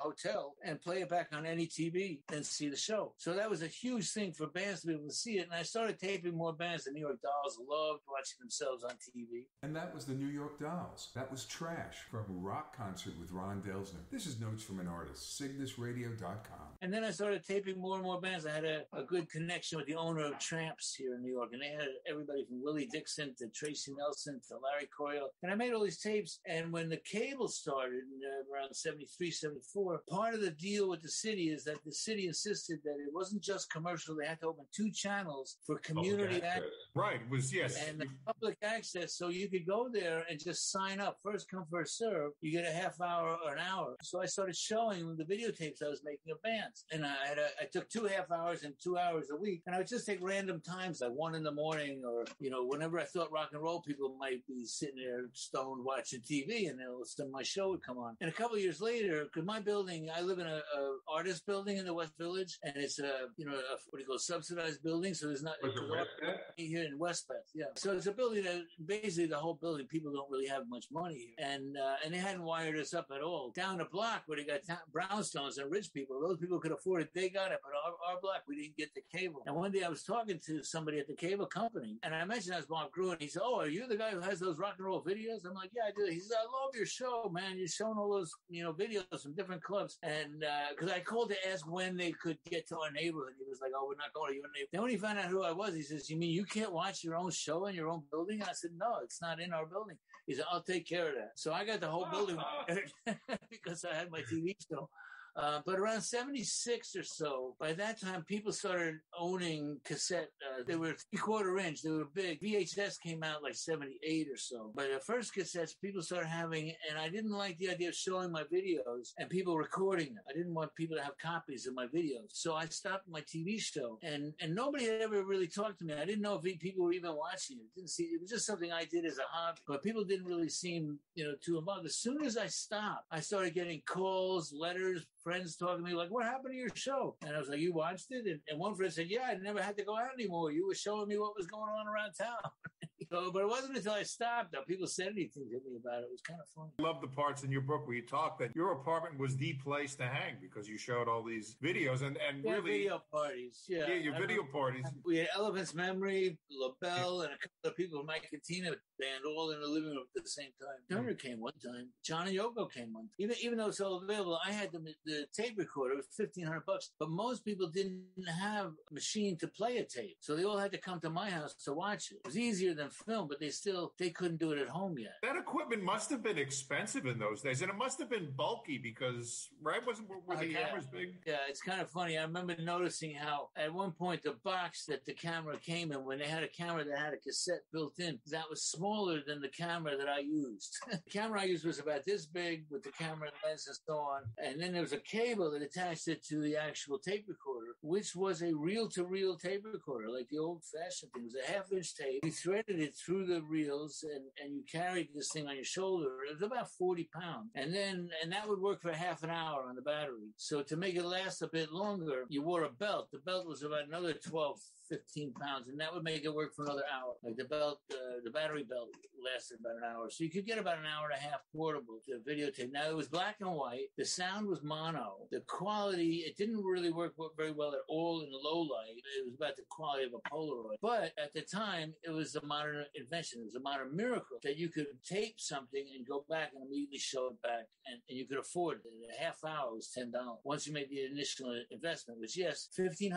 hotel and play it back on any TV and see the show. So that was a huge thing for bands to be able to see it. And I started taping more bands. The New York Dolls loved watching themselves on TV. And that was the New York Dolls. That was Trash from a Rock Concert with Ron Delsener. This is Notes from an Artist, cygnusradio.com. And then I started taping more and more bands. I had a, a good connection with the owner of Tramps here in New York. And they had everybody from Willie Dixon to Tracy Nelson to Larry Coryell. And I made all these tapes. And when the cable started uh, around 73, 74, part of the deal with the city is that the city insisted that it wasn't just commercial. They had to open two channels for community access. access. Right. It was yes. and public access. So you could go there and just sign up. First come, first serve. You get a half hour or an hour. So I started showing the videotapes I was making of bands. And I had a, I took two half hours and two hours a week. And I would just take random times, like one in the morning or, you know, whenever I thought rock and roll people might be sitting there stoned watching TV and then all of a sudden my show would come on. And a couple of years later, because my building, I live in a, a artist building in the West Village and it's a, you know, a, what do you call it, subsidized building. So there's not, Was it West End? here in Westbeth, yeah. So it's a building that basically the whole building people don't really have much money here, and uh, and they hadn't wired us up at all. Down the block where they got ta- brownstones and rich people, those people could afford it. They got it, but our, our block we didn't get the cable. And one day I was talking to somebody at the cable company, and I mentioned I was Bob Gruen. He said, "Oh, are you the guy who has those rock and roll videos?" I'm like, "Yeah, I do." He says, "I love your show, man. You're showing all those you know videos from different clubs." And uh, because I called to ask when they could get to our neighborhood, he was like, "Oh, we're not going to your neighborhood." Then when he found out who I was, he says, "You mean you can't watch your own show in your own building?" And I said, "No, it's not in our building." He said, "I'll take care of that." So I got the whole building because I had my TV show. Uh, but around 76 or so, by that time, people started owning cassette. Uh, they were three quarter inch. They were big. VHS came out like 78 or so. But the first cassettes, people started having, and I didn't like the idea of showing my videos and people recording them. I didn't want people to have copies of my videos. So I stopped my TV show and, and nobody had ever really talked to me. I didn't know if people were even watching it. Didn't see, it was just something I did as a hobby, but people didn't really seem, you know, too involved. As soon as I stopped, I started getting calls, letters, friends talking to me like, "What happened to your show?" And I was like, "You watched it?" And, and one friend said, "Yeah, I never had to go out anymore. You were showing me what was going on around town." so, but it wasn't until I stopped that people said anything to me about it. It was kind of funny. I love the parts in your book where you talk that your apartment was the place to hang because you showed all these videos and, and Yeah, really video parties. Yeah, yeah, your I video remember- parties. We had Elephant's Memory, LaBelle, and a couple of people from my Cantina band all in the living room at the same time. Hmm. Turner came one time. John and Yoko came one time. Even, even though it's all available, I had the, the tape recorder. It was 1500 bucks. But most people didn't have a machine to play a tape. So they all had to come to my house to watch it. It was easier than film, but they still they couldn't do it at home yet. That equipment must have been expensive in those days, and it must have been bulky because right wasn't were the Oh, yeah. cameras big? Yeah, it's kind of funny. I remember noticing how at one point the box that the camera came in, when they had a camera that had a cassette built in, that was smaller than the camera that I used. the camera I used was about this big with the camera and lens and so on. And then there was a cable that attached it to the actual tape recorder, which was a reel to reel tape recorder, like the old fashioned thing. It was a half inch tape. You threaded it through the reels and, and you carried this thing on your shoulder. It was about 40 pounds. And then, and that would work for half an hour on the battery. So to make it last a bit longer, you wore a belt. The belt was about another 12, 15 pounds, and that would make it work for another hour. Like the belt, uh, the battery belt lasted about an hour. So you could get about an hour and a half portable to videotape. Now it was black and white. The sound was mono. The quality, it didn't really work very well at all in the low light. It was about the quality of a Polaroid. But at the time, it was a modern invention. It was a modern miracle that you could tape something and go back and immediately show it back. And, and you could afford it. A half hour was $10. Once you made the initial investment, which yes, $1,500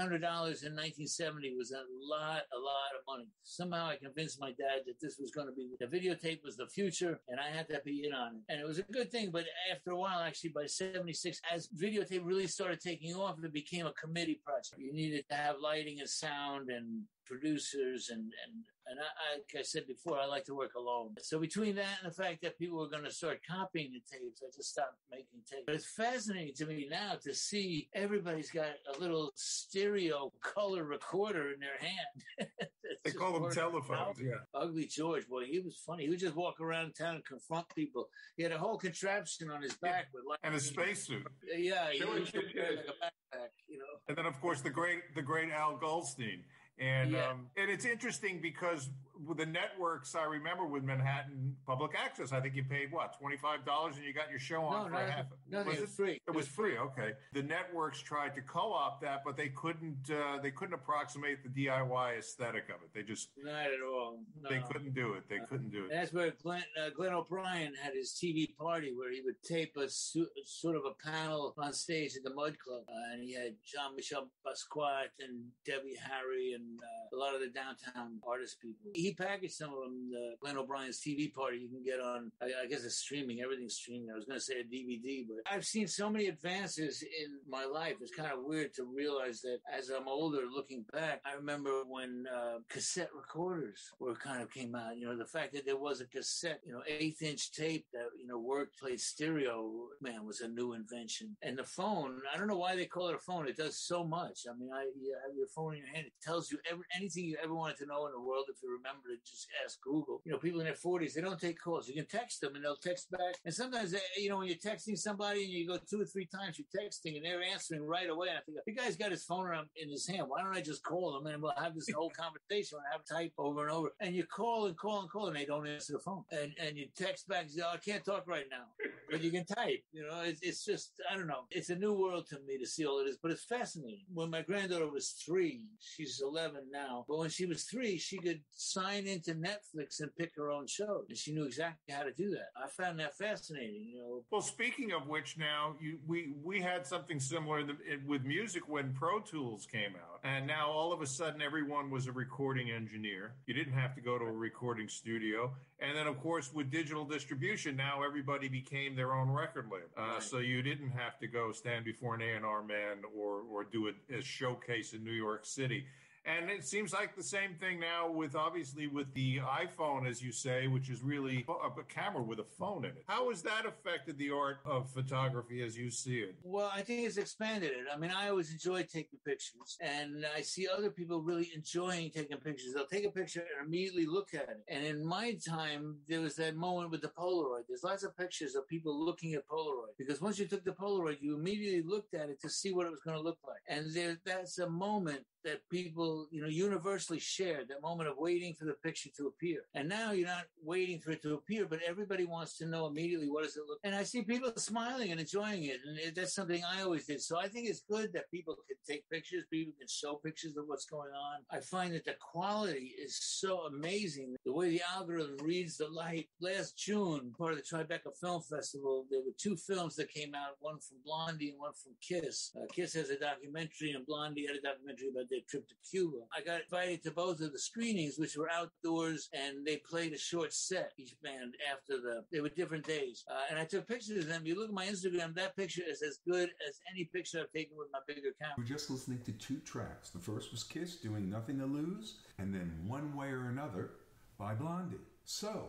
in 1970 was a lot, a lot of money. Somehow I convinced my dad that this was going to be, the videotape was the future and I had to be in on it. And it was a good thing. But after a while, actually by 76, as videotape really started taking off, it became a committee project. You needed to have lighting and sound and producers and and and I, like I said before, I like to work alone. So between that and the fact that people were going to start copying the tapes, I just stopped making tapes. But it's fascinating to me now to see everybody's got a little stereo color recorder in their hand. They call them telephones. Yeah. Ugly George, boy, he was funny. He would just walk around town and confront people. He had a whole contraption on his back with like And a spacesuit. Yeah, he Show it used to to wear Ted. like a backpack, you know. And then, of course, the great the great Al Goldstein. And Yeah. um, and it's interesting because the networks, I remember with Manhattan Public Access, I think you paid what twenty five dollars and you got your show on No, for no, half. no, was it was free. It was free. Okay. The networks tried to co-opt that, but they couldn't. Uh, they couldn't approximate the DIY aesthetic of it. They just Not at all. No. they couldn't do it. They couldn't do it. That's where Glenn, uh, Glenn O'Brien had his TV party where he would tape a su- sort of a panel on stage at the Mud Club. Uh, and he had Jean Michel Basquiat and Debbie Harry and uh, a lot of the downtown artist people. He packaged some of them, the Glenn O'Brien's TV party you can get on, I, I guess it's streaming, everything's streaming. I was going to say a DVD, but I've seen so many advances in my life. It's kind of weird to realize that as I'm older, looking back, I remember when uh, cassette recorders were kind of came out. You know, the fact that there was a cassette, you know, eighth inch tape that you know worked, played stereo, man, was a new invention. And the phone, I don't know why they call it a phone. It does so much. I mean, I you have your phone in your hand. It tells you every, anything you ever wanted to know in the world. If you remember to just ask Google. You know, people in their forties, they don't take calls. You can text them and they'll text back. And sometimes, they, you know, when you're texting somebody and you go two or three times, you're texting and they're answering right away. And I think the guy's got his phone around in his hand. Why don't I just call them and we'll have this whole conversation? We'll have type over and over. And you call and call and call and they don't answer the phone. And and you text back and say, oh, I can't talk right now. But you can type. You know, it's, it's just I don't know. It's a new world to me to see all of this, but it's fascinating. When my granddaughter was three, she's eleven now. But when she was three, she could sign into Netflix and pick her own shows, and she knew exactly how to do that. I found that fascinating. You know, Well, speaking of which, now you we we had something similar with music when Pro Tools came out, and now all of a sudden everyone was a recording engineer. You didn't have to go to a recording studio, and then of course with digital distribution, now everybody became their own record label. Uh, Right. So you didn't have to go stand before an A and R man or or do a, a showcase in New York City. And it seems like the same thing now with obviously with the iPhone, as you say, which is really a, camera with a phone in it. How has that affected the art of photography as you see it? Well, I think it's expanded it. I mean, I always enjoyed taking pictures, and I see other people really enjoying taking pictures. They'll take a picture and immediately look at it. And in my time, there was that moment with the Polaroid. There's lots of pictures of people looking at Polaroid because once you took the Polaroid, you immediately looked at it to see what it was going to look like. And there, that's a moment that people, you know, universally shared that moment of waiting for the picture to appear. And now you're not waiting for it to appear, but everybody wants to know immediately what does it look. And I see people smiling and enjoying it, and that's something I always did. So I think it's good that people can take pictures, people can show pictures of what's going on. I find that the quality is so amazing. The way the algorithm reads the light. Last June, part of the Tribeca Film Festival, there were two films that came out, one from Blondie and one from Kiss. Uh, Kiss has a documentary, and Blondie had a documentary about their their trip to Cuba. I got invited to both of the screenings, which were outdoors, and they played a short set, each band, after the, they were different days. Uh, and I took pictures of them. You look at my Instagram, that picture is as good as any picture I've taken with my bigger camera. We're just listening to two tracks. The first was Kiss doing Nothing to Lose, and then One Way or Another by Blondie. So,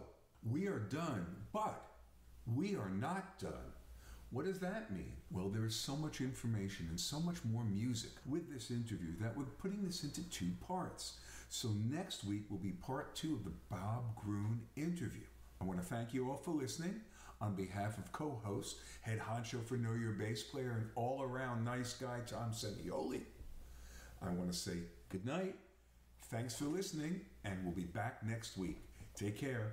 we are done, but we are not done. What does that mean? Well, there is so much information and so much more music with this interview that we're putting this into two parts. So next week will be part two of the Bob Gruen interview. I want to thank you all for listening. On behalf of co-host, head honcho for Know Your Bass player, and all-around nice guy Tom Semioli, I want to say good night. Thanks for listening, and we'll be back next week. Take care.